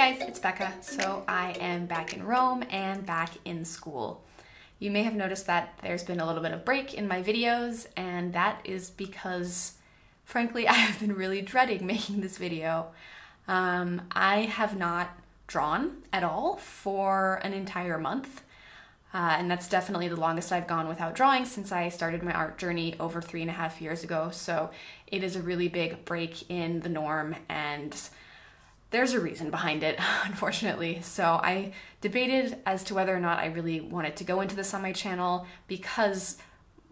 guys, it's Becca. So I am back in Rome and back in school. You may have noticed that there's been a little bit of break in my videos, and that is because, frankly, I have been really dreading making this video. Um, I have not drawn at all for an entire month. Uh, and that's definitely the longest I've gone without drawing since I started my art journey over three and a half years ago. So it is a really big break in the norm, and there's a reason behind it, unfortunately. So I debated as to whether or not I really wanted to go into this on my channel because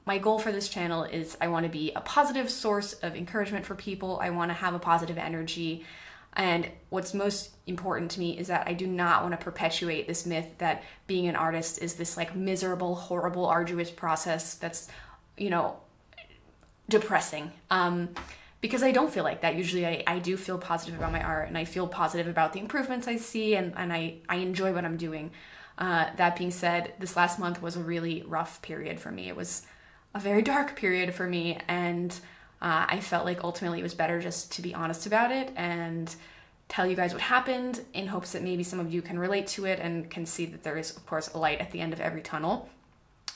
my goal for this channel is I want to be a positive source of encouragement for people. I want to have a positive energy. And what's most important to me is that I do not want to perpetuate this myth that being an artist is this like miserable, horrible, arduous process that's, you know, depressing. Um, because I don't feel like that. Usually I, I do feel positive about my art and I feel positive about the improvements I see and, and I, I enjoy what I'm doing. Uh, that being said, this last month was a really rough period for me. It was a very dark period for me and uh, I felt like ultimately it was better just to be honest about it and tell you guys what happened in hopes that maybe some of you can relate to it and can see that there is, of course, a light at the end of every tunnel.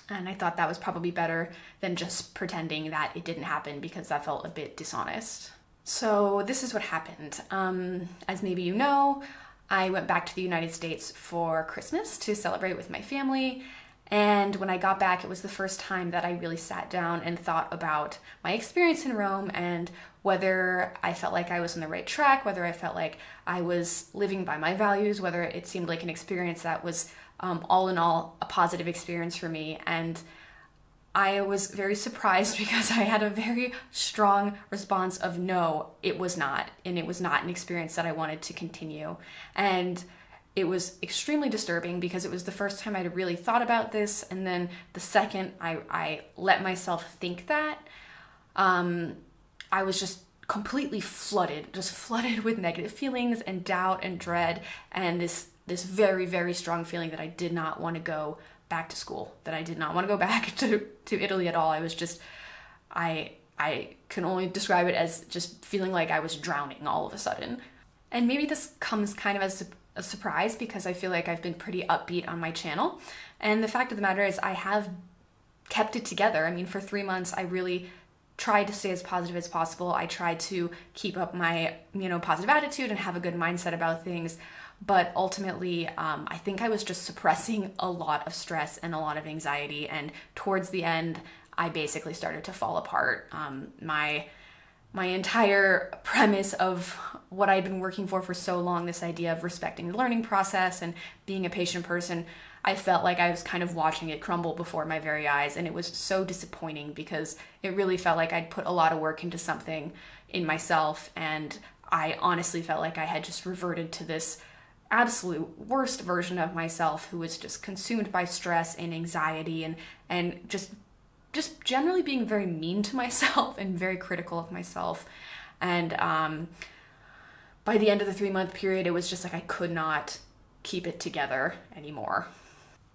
And I thought that was probably better than just pretending that it didn't happen because that felt a bit dishonest. So, this is what happened. Um, as maybe you know, I went back to the United States for Christmas to celebrate with my family. And when I got back, it was the first time that I really sat down and thought about my experience in Rome and whether I felt like I was on the right track, whether I felt like I was living by my values, whether it seemed like an experience that was um, all in all a positive experience for me. And I was very surprised because I had a very strong response of no, it was not. And it was not an experience that I wanted to continue. And it was extremely disturbing because it was the first time I'd really thought about this. And then the second I, I let myself think that, um, I was just completely flooded, just flooded with negative feelings and doubt and dread and this this very very strong feeling that I did not want to go back to school, that I did not want to go back to to Italy at all. I was just I I can only describe it as just feeling like I was drowning all of a sudden. And maybe this comes kind of as a, surprise because I feel like I've been pretty upbeat on my channel. And the fact of the matter is I have kept it together. I mean, for 3 months I really tried to stay as positive as possible. I tried to keep up my, you know, positive attitude and have a good mindset about things. But ultimately, um, I think I was just suppressing a lot of stress and a lot of anxiety. And towards the end, I basically started to fall apart. Um, my my entire premise of what I'd been working for for so long, this idea of respecting the learning process and being a patient person, I felt like I was kind of watching it crumble before my very eyes. And it was so disappointing because it really felt like I'd put a lot of work into something in myself. And I honestly felt like I had just reverted to this absolute worst version of myself who was just consumed by stress and anxiety and, and just just generally being very mean to myself and very critical of myself. And um, by the end of the three month period, it was just like I could not keep it together anymore.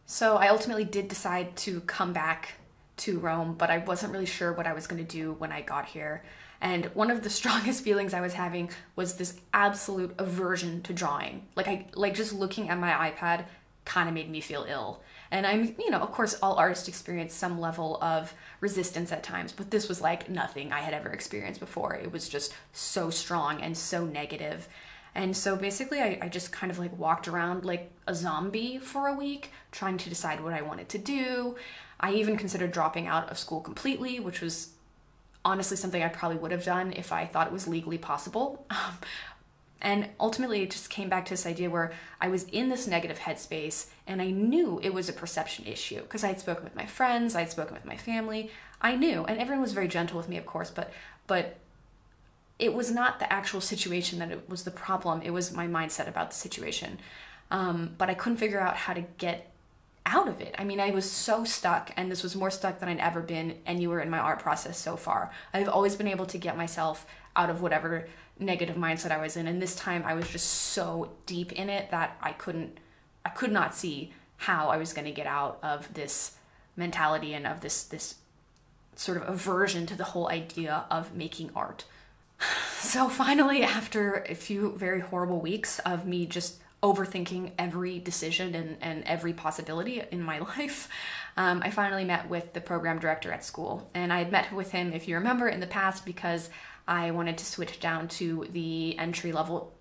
So I ultimately did decide to come back to Rome, but I wasn't really sure what I was going to do when I got here. And one of the strongest feelings I was having was this absolute aversion to drawing. Like I like just looking at my iPad kind of made me feel ill. And I'm, you know, of course all artists experience some level of resistance at times, but this was like nothing I had ever experienced before. It was just so strong and so negative. And so basically, I, I, just kind of like walked around like a zombie for a week, trying to decide what I wanted to do. I even considered dropping out of school completely, which was honestly something I probably would have done if I thought it was legally possible. Um, and ultimately, it just came back to this idea where I was in this negative headspace and I knew it was a perception issue because I had spoken with my friends, I had spoken with my family. I knew, and everyone was very gentle with me, of course, but but it was not the actual situation that it was the problem. It was my mindset about the situation. Um, but I couldn't figure out how to get out of it. I mean, I was so stuck, and this was more stuck than I'd ever been anywhere in my art process so far. I've always been able to get myself out of whatever negative mindset I was in, and this time I was just so deep in it that I couldn't, I could not see how I was going to get out of this mentality and of this this sort of aversion to the whole idea of making art. So finally, after a few very horrible weeks of me just overthinking every decision and, and every possibility in my life, um, I finally met with the program director at school. And I had met with him, if you remember, in the past because I wanted to switch down to the entry level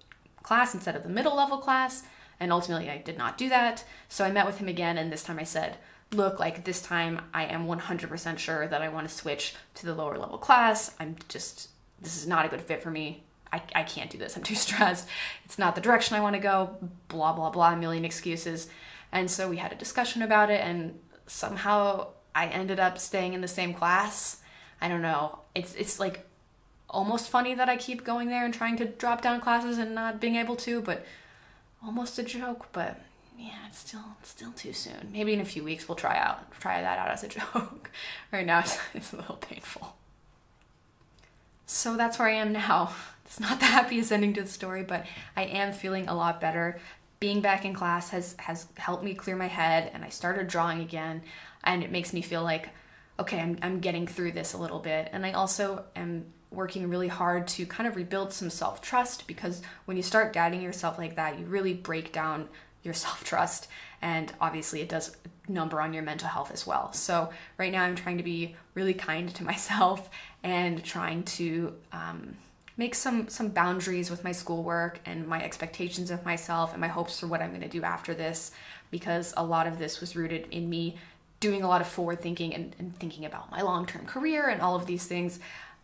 class instead of the middle level class. And ultimately, I did not do that. So I met with him again, and this time I said, Look, like this time I am 100% sure that I want to switch to the lower level class. I'm just, this is not a good fit for me. I, I can't do this. I'm too stressed. It's not the direction I want to go. Blah, blah, blah, a million excuses. And so we had a discussion about it, and somehow I ended up staying in the same class. I don't know. It's, it's like almost funny that I keep going there and trying to drop down classes and not being able to, but almost a joke, but yeah, it's still still too soon. Maybe in a few weeks we'll try out try that out as a joke. right now it's, it's a little painful. So that's where I am now. It's not the happiest ending to the story, but I am feeling a lot better. Being back in class has has helped me clear my head and I started drawing again and it makes me feel like okay, I'm I'm getting through this a little bit. And I also am working really hard to kind of rebuild some self trust because when you start doubting yourself like that, you really break down your self trust. And obviously, it does number on your mental health as well. So, right now, I'm trying to be really kind to myself and trying to um, make some some boundaries with my schoolwork and my expectations of myself and my hopes for what I'm going to do after this because a lot of this was rooted in me doing a lot of forward thinking and, and thinking about my long-term career and all of these things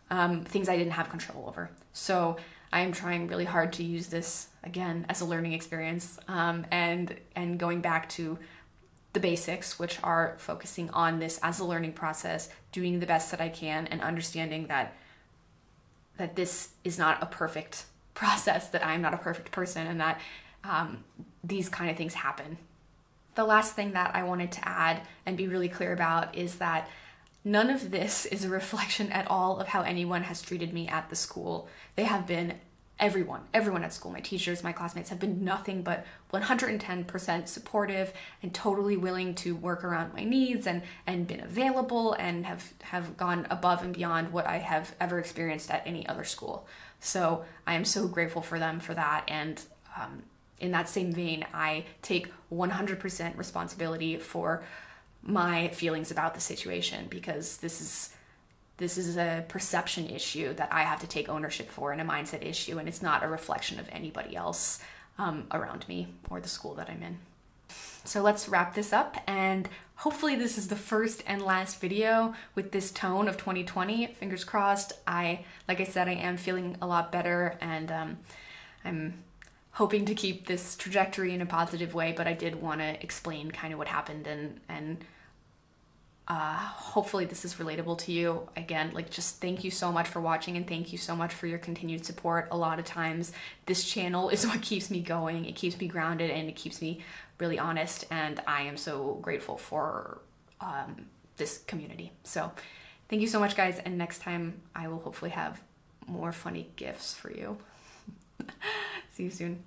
um, things I didn't have control over. So I am trying really hard to use this again as a learning experience um, and and going back to the basics, which are focusing on this as a learning process, doing the best that I can, and understanding that that this is not a perfect process, that I'm not a perfect person, and that um, these kind of things happen. The last thing that I wanted to add and be really clear about is that None of this is a reflection at all of how anyone has treated me at the school. They have been everyone, everyone at school, my teachers, my classmates have been nothing but 110% supportive and totally willing to work around my needs and and been available and have have gone above and beyond what I have ever experienced at any other school. So I am so grateful for them for that and um, in that same vein, I take 100% responsibility for my feelings about the situation because this is this is a perception issue that I have to take ownership for and a mindset issue, and it's not a reflection of anybody else um, around me or the school that I'm in. So let's wrap this up, and hopefully, this is the first and last video with this tone of 2020. Fingers crossed. I, like I said, I am feeling a lot better, and um, I'm hoping to keep this trajectory in a positive way, but I did want to explain kind of what happened and and uh, hopefully this is relatable to you. Again like just thank you so much for watching and thank you so much for your continued support. A lot of times this channel is what keeps me going it keeps me grounded and it keeps me really honest and i am so grateful for um, this community. So thank you so much guys and next time i will hopefully have more funny gifs for you see you soon